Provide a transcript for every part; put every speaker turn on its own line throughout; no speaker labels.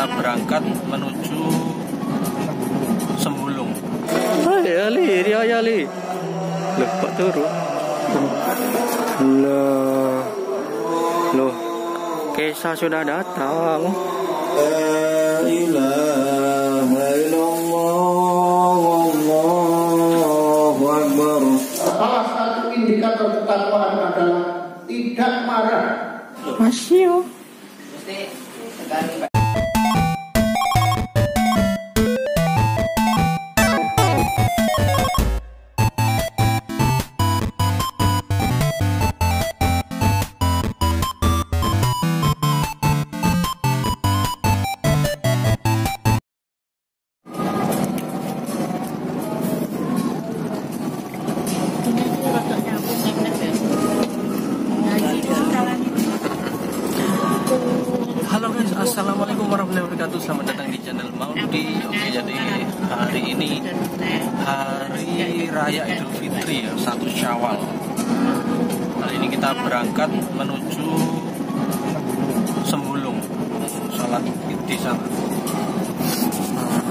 kita berangkat menuju Sembulung.
Hai Ali, Ria Ali. Loh, turun? Loh. Loh. Kisah sudah datang.
La ilaha illallah wallahu akbar.
Salah satu indikator ketakwaan adalah tidak marah.
Masih.
Raya Idul Fitri ya, satu Syawal. Hari ini kita berangkat menuju Sembulung, sholat id di sana. Nah,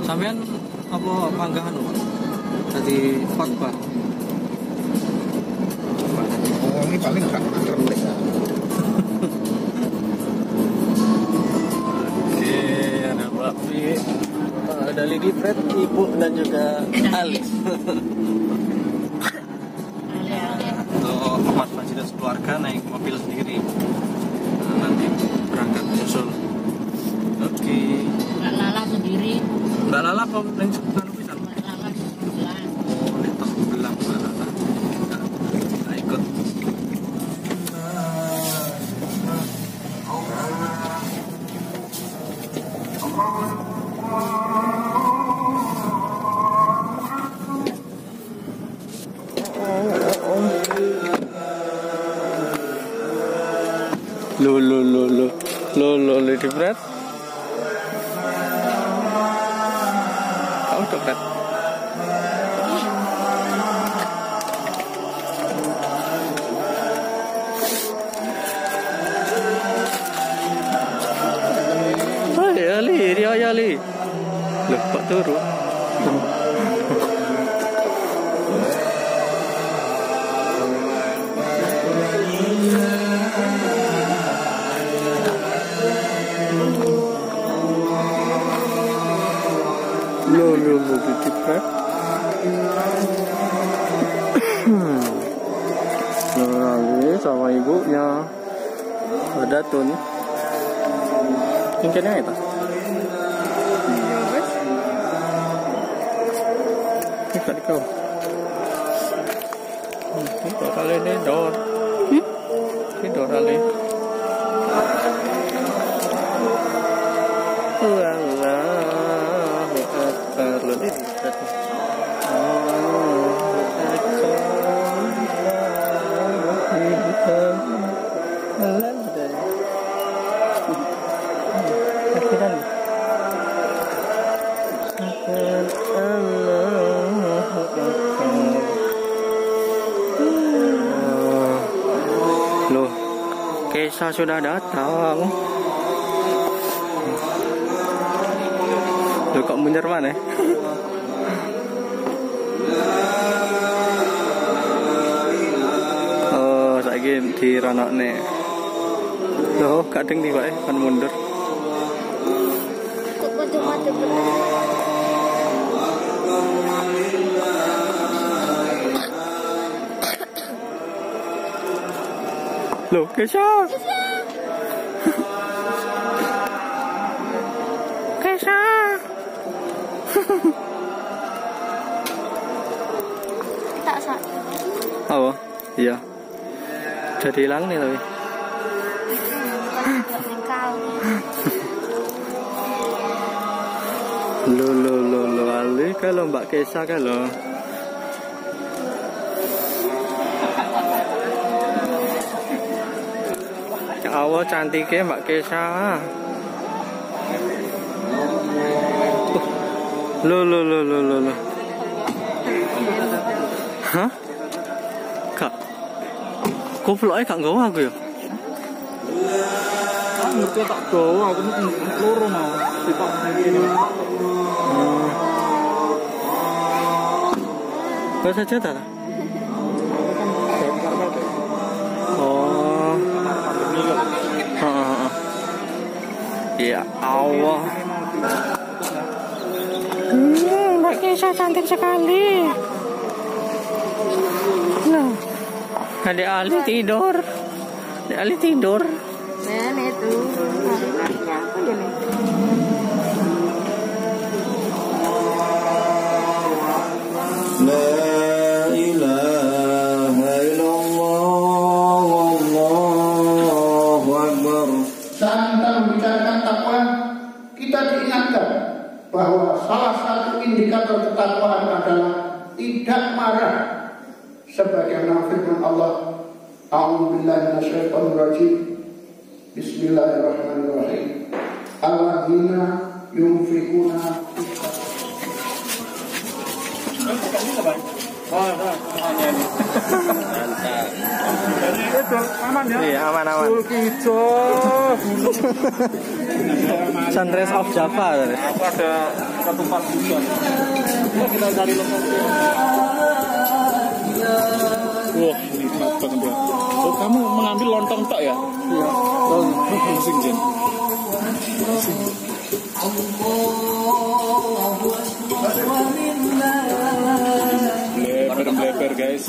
Sampean apa panggahan Pak? Tadi khotbah.
Oh, ini paling gak
Fred, Ibu dan juga Alex.
Fred. Hai Ali, ya Ali. Kok turun? Lady Fred. Lagi sama ibunya. Ada tuh nih. Tingkatnya itu. Ini kali kau. Ini kau kali ini dor. Ini dor kali. Kesa sudah datang. Loh, kok mundur mana? Oh, saiki dironokne. Loh, kadang tiba eh kan mundur.
Kok? 로,
계셔! 계셔!
Tại sao?
Ờ, gì vậy? Trời thì lắng này rồi Lô lô lô lô, à, lý cái lông bạc kia sao
Engkau.
Lo lo lo lo Ali kalau Mbak Kesha kalau. Ya Allah cantiknya Mbak Kesha. Uh, Lo lo lo lo lo lo. Hah? Kak. Kok vlognya gak nggawa aku ya? mereka tak bawa aku loro mau dipak ini hmm. Gak saja tak? Oh. Ya Allah. Hmm, Mbak cantik sekali. Nah, ada Ali tidur. Ada Ali tidur.
Nenek itu.
Bahwa salah satu indikator ketakwaan adalah tidak marah. Sebagaimana firman Allah, A'udzubillahi minasyaitonir rajim. Bismillahirrahmanirrahim. Alladzina
Iya. Sunrise of Java.
Aku ada satu part juga. Kita cari lokasi. Wah, nikmat banget bro. Oh, kamu mengambil lontong tok ya? Iya. Oh, pusing Jen. Lebar lebar guys.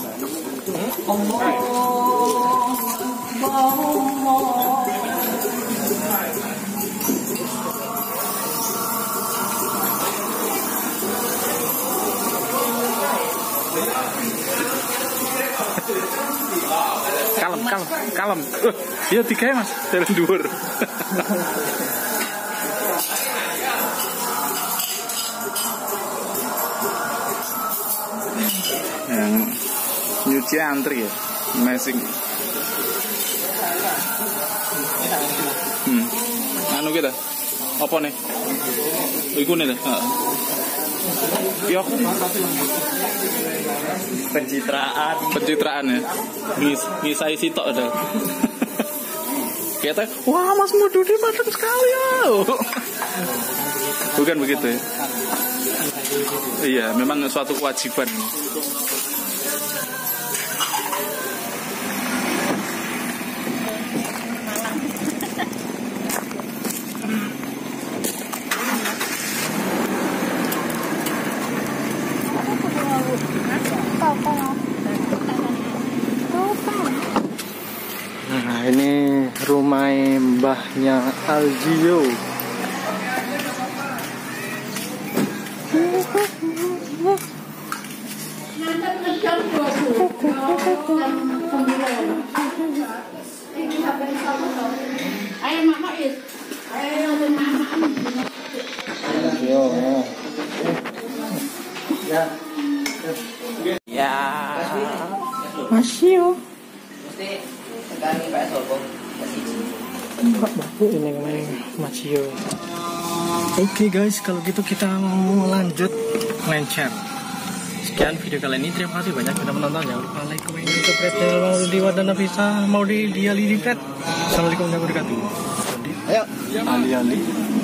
Kalem, kalem, kalem. Uh, iya tiga ya mas, jalan dhuwur. Yang nyuci antri ya, amazing. Hmm. Anu kita, apa nih? Iku nih dah. Yok.
Pencitraan.
pencitraan ya? Ngis, ngisai sitok ada. Kita wah mas Mududi padat sekali ya bukan begitu ya? Iya memang suatu kewajiban
Nah, ini mbahnya Algio.
Ayo mama is. Ayo mama.
Ya. Masih Mbak babu ini kemarin Masio. Oke guys, kalau gitu kita mau lanjut lancar. Sekian video kali ini. Terima kasih banyak sudah menonton. Jangan lupa like, komen, subscribe channel mau di Wadana Bisa, mau di Diali di Assalamualaikum warahmatullahi wabarakatuh. Ayo, Ali Ali.